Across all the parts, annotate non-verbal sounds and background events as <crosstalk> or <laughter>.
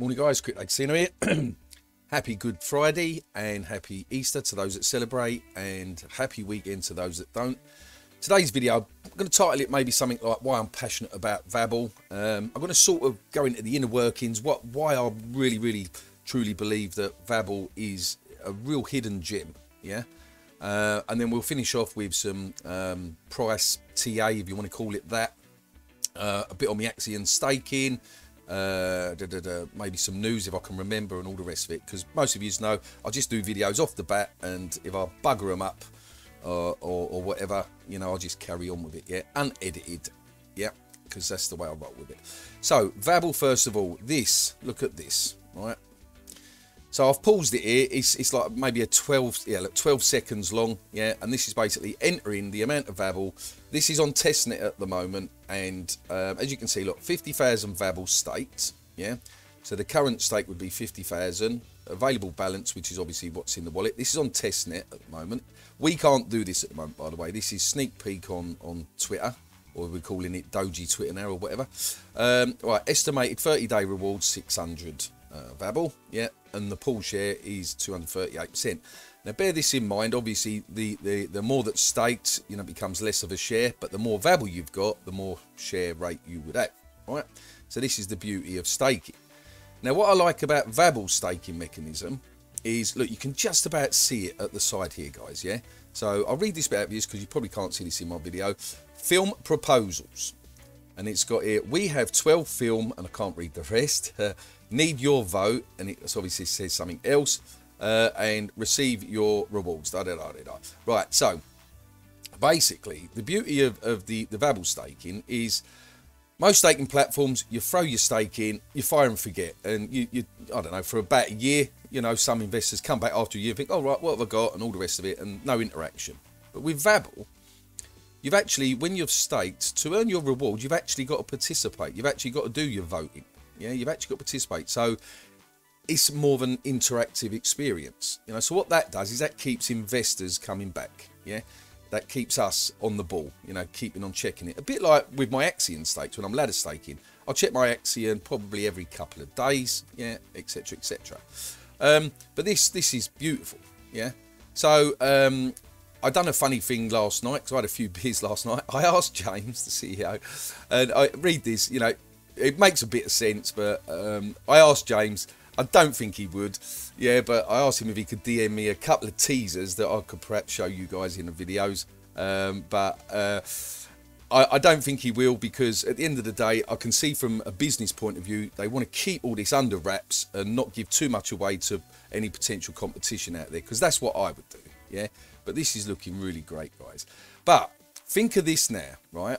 Morning, guys. Crypto Casino here. <clears throat> happy Good Friday and happy Easter to those that celebrate, and happy weekend to those that don't. Today's video, I'm going to title it maybe something like why I'm passionate about Vabble. Um, I'm going to sort of go into the inner workings, what why I really, really, truly believe that Vabble is a real hidden gem. Yeah. Uh, and then we'll finish off with some um, price TA, if you want to call it that. Uh, a bit on the Axion staking, uh, da, da, da, maybe some news if I can remember and all the rest of it because most of you know I just do videos off the bat and if I bugger them up uh, or, or whatever you know I'll just carry on with it yeah unedited yeah because that's the way I roll with it. So Vabble first of all this look at this right so I've paused it here. It's, it's like maybe a 12, yeah, look, 12 seconds long. Yeah, and this is basically entering the amount of Vabble. This is on testnet at the moment, and um, as you can see, look, 50,000 Vabble staked. Yeah, so the current stake would be 50,000 available balance, which is obviously what's in the wallet. This is on testnet at the moment. We can't do this at the moment, by the way. This is sneak peek on on Twitter or we're calling it Doge Twitter now or whatever. Um, right, estimated 30 day reward 600 uh, Vabble, yeah, and the pool share is 238%. Now bear this in mind, obviously the, the, the more that's staked, you know, becomes less of a share, but the more Vabble you've got, the more share rate you would have, right? So this is the beauty of staking. Now what I like about Vabble's staking mechanism is, look, you can just about see it at the side here, guys, yeah? So I'll read this bit out of because you probably can't see this in my video. Film proposals. And it's got here, we have 12 film, and I can't read the rest, <laughs> need your vote, and it obviously says something else, uh, and receive your rewards. Da, da, da, da, da. Right, so basically, the beauty of, of the, the Vabble staking is most staking platforms, you throw your stake in, you fire and forget. And you, you, I don't know, for about a year, you know, some investors come back after a year think, oh, right, what have I got? And all the rest of it, and no interaction. But with Vabble, you've actually, when you've staked, to earn your reward, you've actually got to participate. You've actually got to do your voting. Yeah, you've actually got to participate. So it's more of an interactive experience. You know, so what that does is that keeps investors coming back. Yeah, that keeps us on the ball. You know, keeping on checking it. A bit like with my Axion stakes when I'm ladder staking. I'll check my Axion probably every couple of days. Yeah, etc. etc. Um, but this this is beautiful. Yeah. So um, I done a funny thing last night because I had a few <laughs> beers last night. I asked James, the CEO, and I read this. You know, it makes a bit of sense, but um, I asked James. I don't think he would. Yeah, but I asked him if he could DM me a couple of teasers that I could perhaps show you guys in the videos. Um, but uh, I, I, don't think he will because at the end of the day, I can see from a business point of view, they want to keep all this under wraps and not give too much away to any potential competition out there because that's what I would do. Yeah, but this is looking really great, guys. But think of this now, right?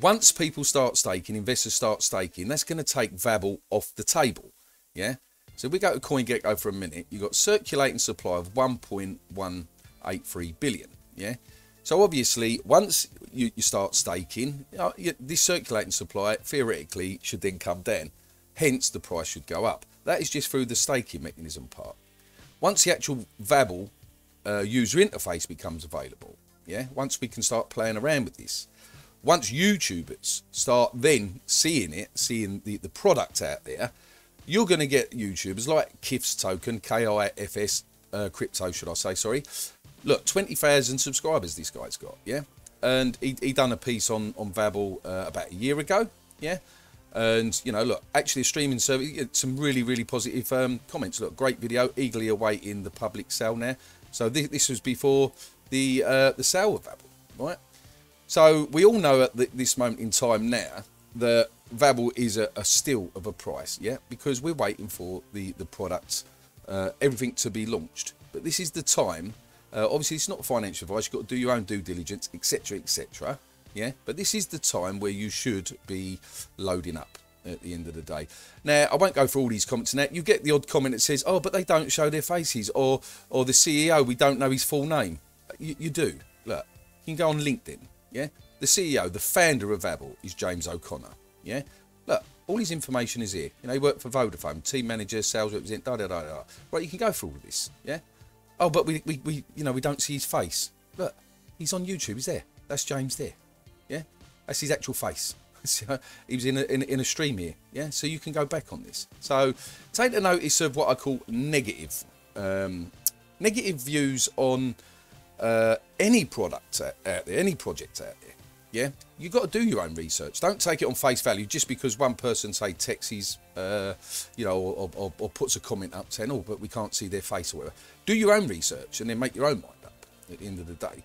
once people start staking, investors start staking, that's going to take Vabble off the table. Yeah. So we go to CoinGecko for a minute. You've got circulating supply of 1.183 billion. Yeah. So obviously, once you, you start staking, uh, you know, this circulating supply theoretically should then come down. Hence, the price should go up. That is just through the staking mechanism part. Once the actual Vabble uh, user interface becomes available, yeah, once we can start playing around with this, once YouTubers start then seeing it, seeing the, the product out there, you're going to get YouTubers like Kif's Token, K-I-F-S, uh, Crypto, should I say, sorry. Look, 20,000 subscribers this guy's got, yeah? And he, he done a piece on, on Vabble uh, about a year ago, yeah? And, you know, look, actually a streaming service, some really, really positive um, comments. Look, great video, eagerly awaiting the public sale now. So this, this was before the uh, the sale of Vabble, right? So we all know at this moment in time now that Vabble is a, a still of a price, yeah, because we're waiting for the the product, uh, everything to be launched. But this is the time. Uh, obviously, it's not financial advice. You've got to do your own due diligence, etc., etc. Yeah, but this is the time where you should be loading up at the end of the day. Now, I won't go through all these comments now. You get the odd comment that says, "Oh, but they don't show their faces," or "or the CEO, we don't know his full name." You, you do. Look, you can go on LinkedIn yeah, the CEO, the founder of Vabble is James O'Connor. Yeah, look, all his information is here. You know, he worked for Vodafone, team manager, sales representative, da da da da. Right, you can go through all of this. Yeah. Oh, but we, we, we you know we don't see his face. Look, he's on YouTube. He's there. That's James there. Yeah, that's his actual face. <laughs> he was in a, in, in a stream here. Yeah, so you can go back on this. So take a notice of what I call negative, um, negative views on uh, any product out there, any project out there. Yeah, you got to do your own research. Don't take it on face value just because one person say texts, uh, you know, or, or, or, puts a comment up saying, "Oh, but we can't see their face" or whatever. Do your own research and then make your own mind up. At the end of the day,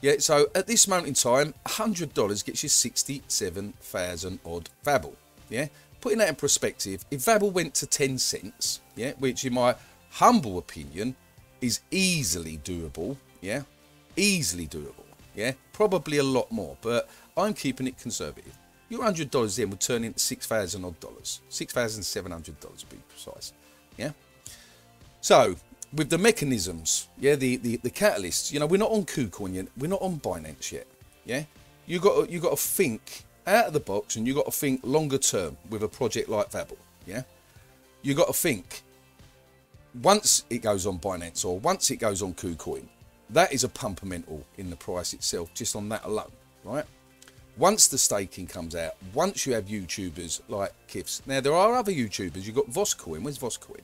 yeah. So at this moment in time, hundred dollars gets you sixty-seven thousand odd Vabble. Yeah. Putting that in perspective, if Vabble went to ten cents, yeah, which in my humble opinion is easily doable, yeah, easily doable yeah, probably a lot more, but I'm keeping it conservative. Your hundred dollars then would turn into six thousand odd dollars, six thousand seven hundred dollars, to be precise. Yeah. So with the mechanisms, yeah, the, the the catalysts, you know, we're not on KuCoin yet, we're not on Binance yet. Yeah, you got you got to think out of the box, and you got to think longer term with a project like Vabble. Yeah, you got to think once it goes on Binance or once it goes on KuCoin, that is a pumpamental in the price itself, just on that alone, right? Once the staking comes out, once you have YouTubers like Kiffs. Now, there are other YouTubers. You've got VoskCoin. Where's VoskCoin?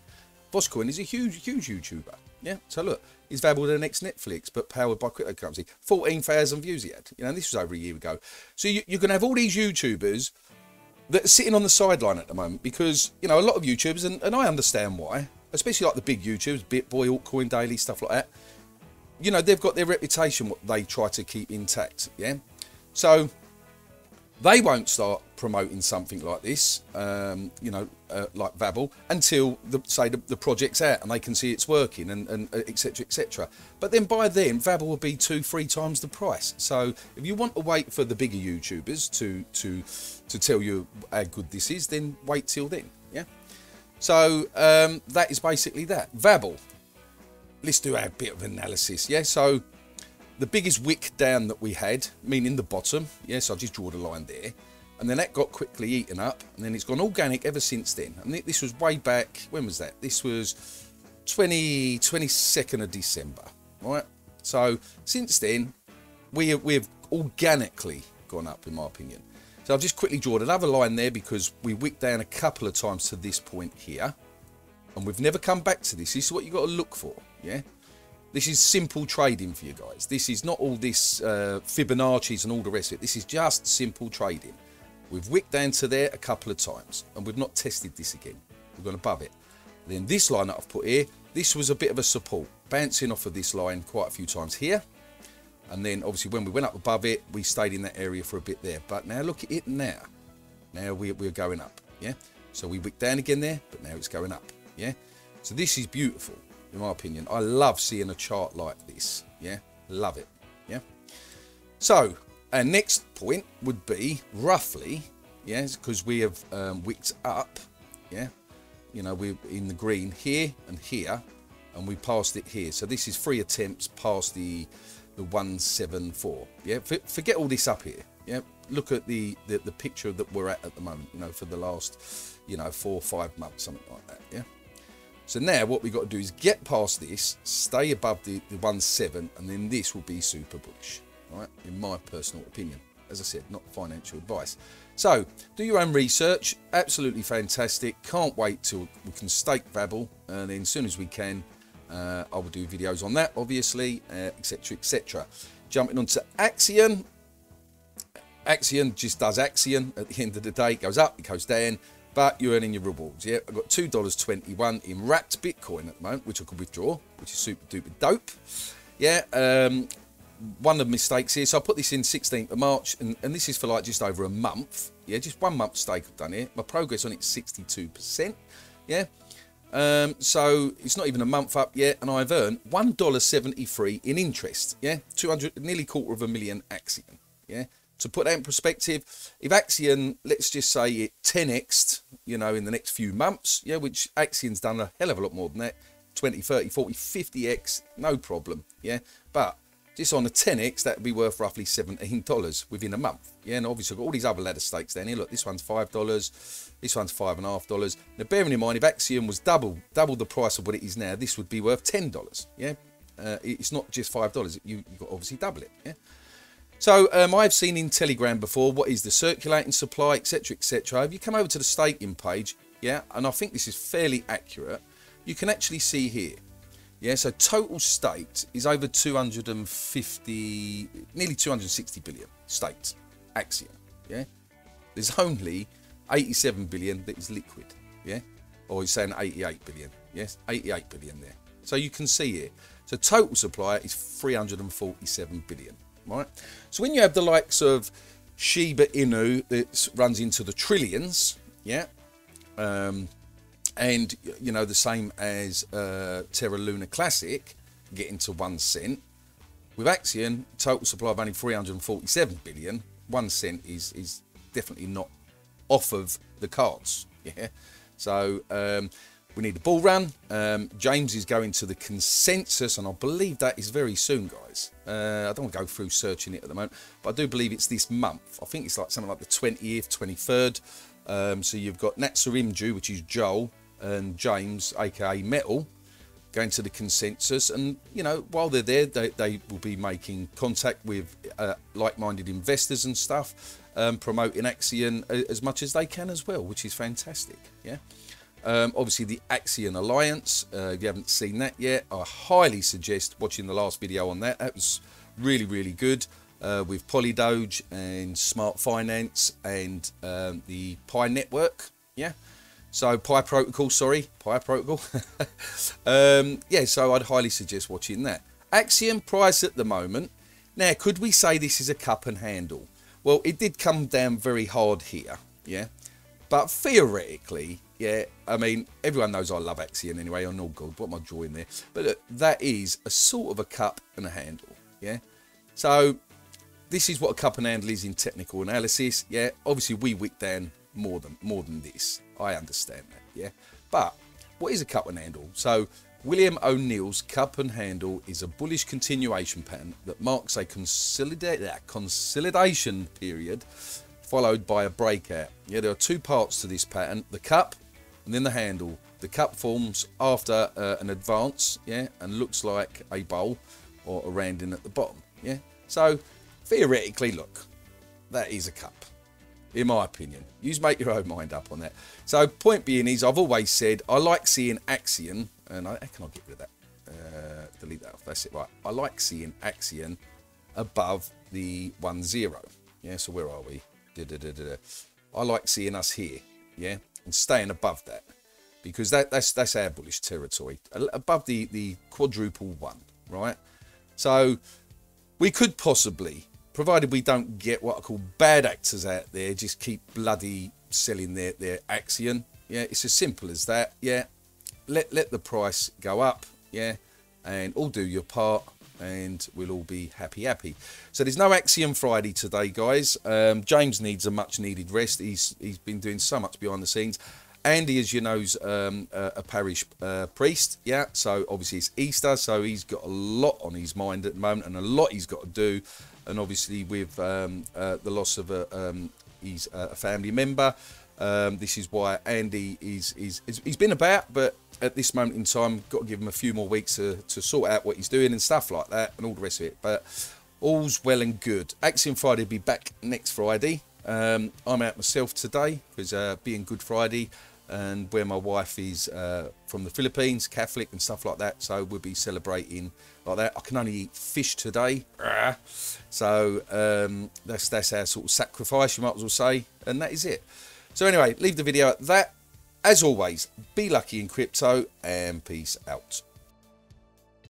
VoskCoin is a huge, huge YouTuber. Yeah. So look, he's valuable the next Netflix, but powered by cryptocurrency. 14,000 views he had. You know, this was over a year ago. So you, you're going to have all these YouTubers that are sitting on the sideline at the moment because, you know, a lot of YouTubers, and, and I understand why, especially like the big YouTubers, BitBoy, Altcoin Daily, stuff like that you know, they've got their reputation, what they try to keep intact. Yeah. So they won't start promoting something like this, um, you know, uh, like Vabble, until the, say the, the, project's out and they can see it's working and, and etc. Uh, etc. But then by then, Vabble will be two, three times the price. So if you want to wait for the bigger YouTubers to to to tell you how good this is, then wait till then. Yeah. So um, that is basically that. Vabble let's do a bit of analysis. Yeah, so the biggest wick down that we had, meaning the bottom, yes, I just drew a line there. And then that got quickly eaten up, and then it's gone organic ever since then. And this was way back, when was that? This was 20, 22nd of December, right? So since then, we have, we have organically gone up, in my opinion. So I've just quickly drawn another line there because we wicked down a couple of times to this point here. And we've never come back to this. This is what you've got to look for. Yeah. This is simple trading for you guys. This is not all this uh, Fibonacci's and all the rest of it. This is just simple trading. We've wicked down to there a couple of times and we've not tested this again. We've gone above it. Then this line that I've put here, this was a bit of a support, bouncing off of this line quite a few times here. And then obviously when we went up above it, we stayed in that area for a bit there. But now look at it now. Now we're, we're going up, yeah? So we wicked down again there, but now it's going up, yeah? So this is beautiful in my opinion. I love seeing a chart like this. Yeah, love it. Yeah. So our next point would be roughly, yes, because we have um, wicked up. Yeah, you know we're in the green here and here, and we passed it here. So this is three attempts past the the 174. Yeah, forget all this up here. Yeah, look at the, the the picture that we're at at the moment. You know, for the last you know four or five months, something like that. Yeah. So now what we've got to do is get past this, stay above the, the 1.7, and then this will be super bullish, right? In my personal opinion. As I said, not financial advice. So, do your own research. Absolutely fantastic. Can't wait till we can stake Vabble. And then as soon as we can, uh, I will do videos on that, obviously, etc., uh, etc. Jumping onto Axion. Axion just does Axion. At the end of the day, it goes up, it goes down but you're earning your rewards. Yeah, I've got $2.21 in wrapped Bitcoin at the moment, which I could withdraw, which is super duper dope. Yeah, um, one of the mistakes here. So I put this in 16th of March, and, and this is for like just over a month. Yeah, just one month stake I've done here. My progress on it's 62%. Yeah. Um, so it's not even a month up yet, and I've earned $1.73 in interest. Yeah, 200, nearly quarter of a million Axion. Yeah, to put that in perspective, if Axion, let's just say it 10x, you know, in the next few months, yeah, which Axion's done a hell of a lot more than that, 20, 30, 40, 50x, no problem, yeah. But just on a 10x, that would be worth roughly $17 within a month. Yeah, and obviously I've got all these other ladder stakes down here. Look, this one's $5, this one's $5.5. Now, bearing in mind, if Axion was double double the price of what it is now, this would be worth $10, yeah. Uh, it's not just $5, you, you've got obviously double it, yeah. So um, I've seen in Telegram before what is the circulating supply, etc., etc. If you come over to the staking page, yeah, and I think this is fairly accurate, you can actually see here. Yeah, so total staked is over 250, nearly 260 billion staked Axion. Yeah, there's only 87 billion that is liquid. Yeah, or he's saying 88 billion. Yes, 88 billion there. So you can see here. So total supply is 347 billion. Right. So when you have the likes of Shiba Inu that runs into the trillions, yeah, um, and you know the same as uh, Terra Luna Classic, getting to one cent. With Axion, total supply of only 347 billion. One cent is is definitely not off of the cards. <laughs> Yeah. So um, we need a bull run. Um, James is going to the consensus, and I believe that is very soon, guys. Uh, I don't want to go through searching it at the moment, but I do believe it's this month. I think it's like something like the 20th, 23rd. Um, so you've got Natsurimju, which is Joel, and James, aka Metal, going to the consensus. And, you know, while they're there, they, they will be making contact with uh, like minded investors and stuff, um, promoting Axion as much as they can as well, which is fantastic. Yeah. Um, obviously, the Axion Alliance, uh, if you haven't seen that yet, I highly suggest watching the last video on that. That was really, really good uh, with Polydoge and Smart Finance and um, the Pi Network. Yeah. So Pi Protocol, sorry, Pi Protocol. <laughs> um, yeah, so I'd highly suggest watching that. Axion price at the moment. Now, could we say this is a cup and handle? Well, it did come down very hard here, yeah. But theoretically, yeah, I mean, everyone knows I love Axion anyway. Oh, no good, what am I drawing there? But look, that is a sort of a cup and a handle, yeah? So, this is what a cup and handle is in technical analysis, yeah? Obviously, we wick down more than, more than this. I understand that, yeah? But, what is a cup and handle? So, William O'Neil's cup and handle is a bullish continuation pattern that marks a consolidation period followed by a breakout. Yeah, there are two parts to this pattern, the cup and then the handle. The cup forms after uh, an advance, yeah, and looks like a bowl or a rounding at the bottom, yeah. So theoretically, look, that is a cup, in my opinion. You make your own mind up on that. So point being is, I've always said I like seeing Axion, and I, can I get rid of that? Uh, delete that off. That's it. Right. I like seeing Axion above the one zero. Yeah. So where are we? Da, da, da, I like seeing us here. Yeah and staying above that because that, that's that's our bullish territory above the the quadruple one right so we could possibly provided we don't get what i call bad actors out there just keep bloody selling their their axion yeah it's as simple as that. Yeah let let the price go up. Yeah and all do your part and we'll all be happy happy. So there's no axion friday today guys. Um, james needs a much needed rest. He's he's been doing so much behind the scenes. Andy as you know is um, a, a, parish uh, priest yeah? So obviously it's easter so he's got a lot on his mind at the moment and a lot he's got to do and obviously with um, uh, the loss of a um, he's a family member um, this is why Andy is, is, is he's been about, but at this moment in time, got to give him a few more weeks to, to sort out what he's doing and stuff like that, and all the rest of it. But all's well and good. Axion Friday will be back next Friday. Um, I'm out myself today because uh, being Good Friday, and where my wife is uh, from the Philippines, Catholic and stuff like that. So we'll be celebrating like that. I can only eat fish today, so um, that's that's our sort of sacrifice, you might as well say, and that is it. So anyway, leave the video at that. As always, be lucky in crypto and peace out.